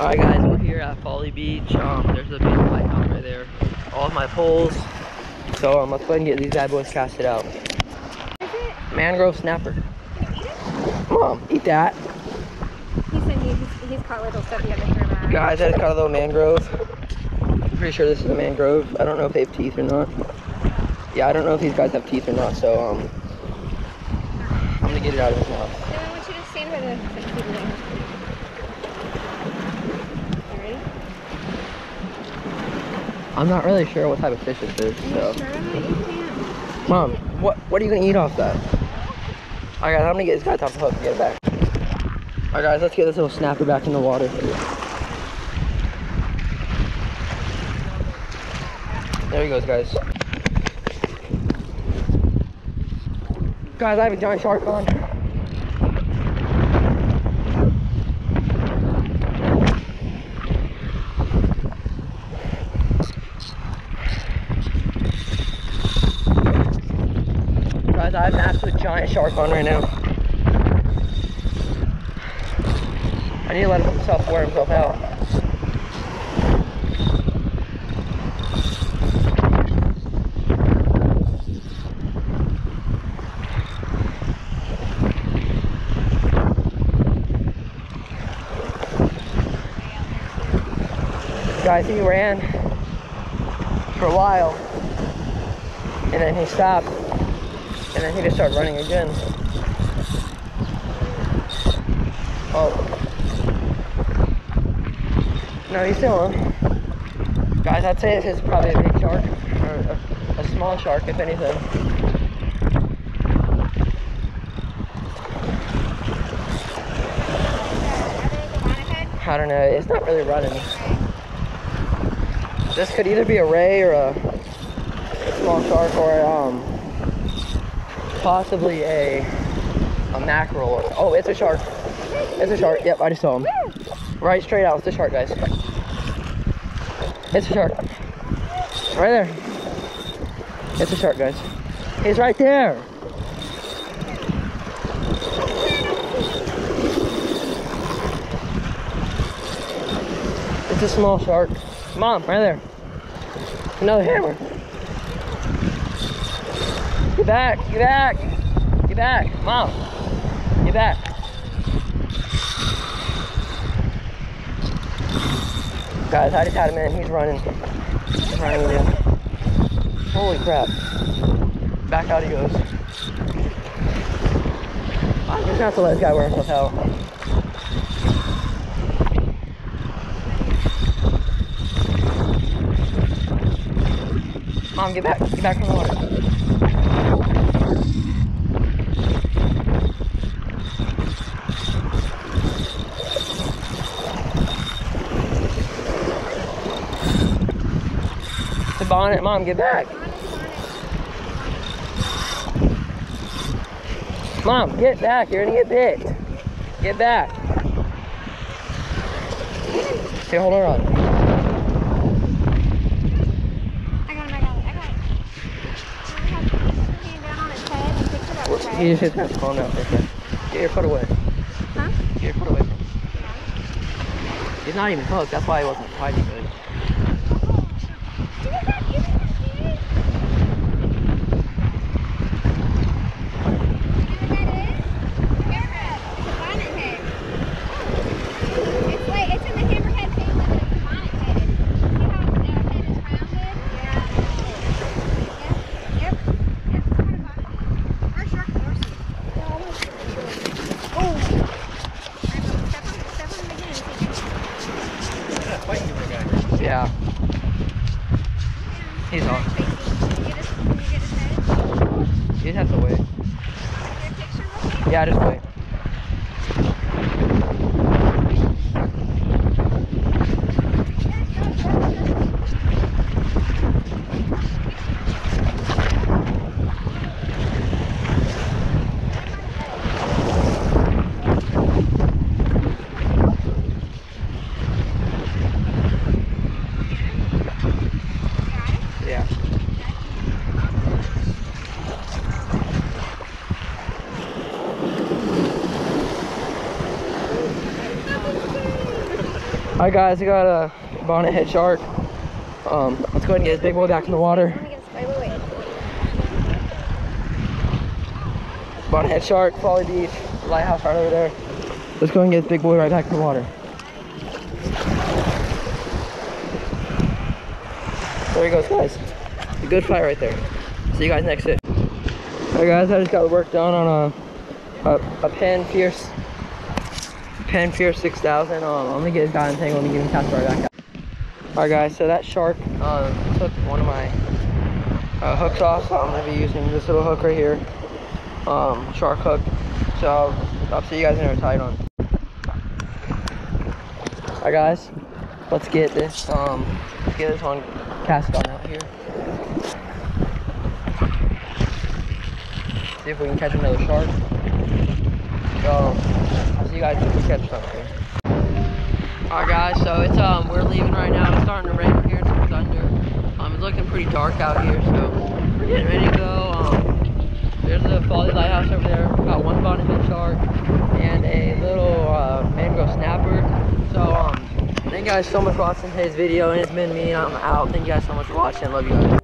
Alright guys, we're here at Folly Beach. Um, there's a big lighthouse right there. All of my poles. So um, let's go ahead and get these bad boys casted out. Mangrove snapper. Mom, eat that. He said he's, he's caught little stuff you have to turn around. Guys, I just caught a little mangrove. I'm pretty sure this is a mangrove. I don't know if they have teeth or not. Yeah, I don't know if these guys have teeth or not, so um, I'm gonna get it out of his mouth. No, I want you to stand by the the people there. You ready? I'm not really sure what type of fish this is, so. Sure. Mom, what what are you gonna eat off that? Alright guys, I'm gonna get this guy the hook and get it back. Alright guys, let's get this little snapper back in the water. There he goes, guys. Guys, I have a giant shark on. Guys, I have an absolute giant shark on right now. I need to let himself wear himself out. Guys, he ran for a while and then he stopped and then he just started running again. Oh. No, he's still on. Guys, I'd say this is probably a big shark. Or a, a small shark, if anything. I don't know. It's not really running. This could either be a ray or a small shark or um possibly a a mackerel. Or, oh, it's a shark. It's a shark. Yep, I just saw him. Right straight out. It's a shark, guys. It's a shark. Right there. It's a shark, guys. He's right there. It's a small shark. Mom, right there. Another hammer. Get back, get back, get back. Mom, get back. Guys, I just had him in. He's running. He's running again. Holy crap. Back out he goes. I'm just gonna to let this guy wear himself out. Mom, get back. Get back from the water. Bonnet. Mom, get back. Mom, get back. You're gonna get bit. Get back. Okay, hold her on. I got it, I got it, I got it. You want to have your hand down on his head and fix it up, okay? You just have to calm down for a second. Get your foot away. Huh? Get your foot away. He's not even hooked. That's why he wasn't fighting good. Give it back, give it back, give it. You know what that is? Hammerhead. It's a bonnet head. It's like, it's in the hammerhead family, but it's a bonnet head. See how the head is rounded? Yeah. Yep, yep. Yep, it's kind of bonnet. Our shark dorsey. Oh. Alright, step on it, step on it again. Take it. Yeah. He's on. Can you get his, can you get his head? You just have to wait. Get a picture real quick? Yeah, just wait. Yeah. Alright guys, I got a bonnet head shark. Um, let's go ahead and get this big boy back in the water. Bonnet head shark, Folly Beach, lighthouse right over there. Let's go and get this big boy right back in the water. There he goes, guys. A good fight right there. See you guys next hit. Alright guys, I just got the work done on a a, a Penn Fierce Penn Fierce 6000. Um, I'm get his guy entangled and get him cast right back out. Alright guys, so that shark um, took one of my uh, hooks off, so I'm gonna be using this little hook right here, um, shark hook. So I'll, I'll see you guys when we're tied on. Alright guys, let's get this um, let's get this one cast on out here. See if we can catch another shark. I'll see you guys if we catch something. Alright guys, so it's um we're leaving right now. It's starting to rain here, it's thunder. Um it's looking pretty dark out here, so we're getting ready to go. Um there's the Folly Lighthouse over there. Got one bonnet head shark and a little uh, mangrove snapper. So um thank you guys so much for watching today's video and it's been me. I'm out. Thank you guys so much for watching. Love you guys.